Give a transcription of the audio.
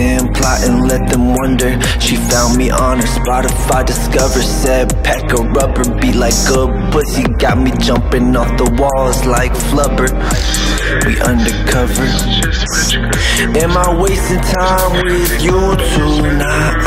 Passing, plotting, let them wonder. She found me on her Spotify, discover said pack a rubber, be like a pussy, got me jumping off the walls like flubber. We undercover. Am I wasting time with you tonight?